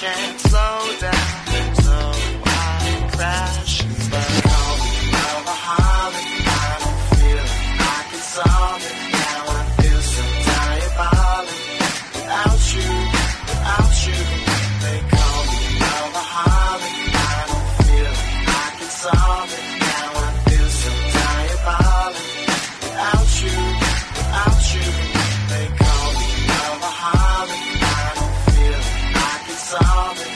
chance Solving.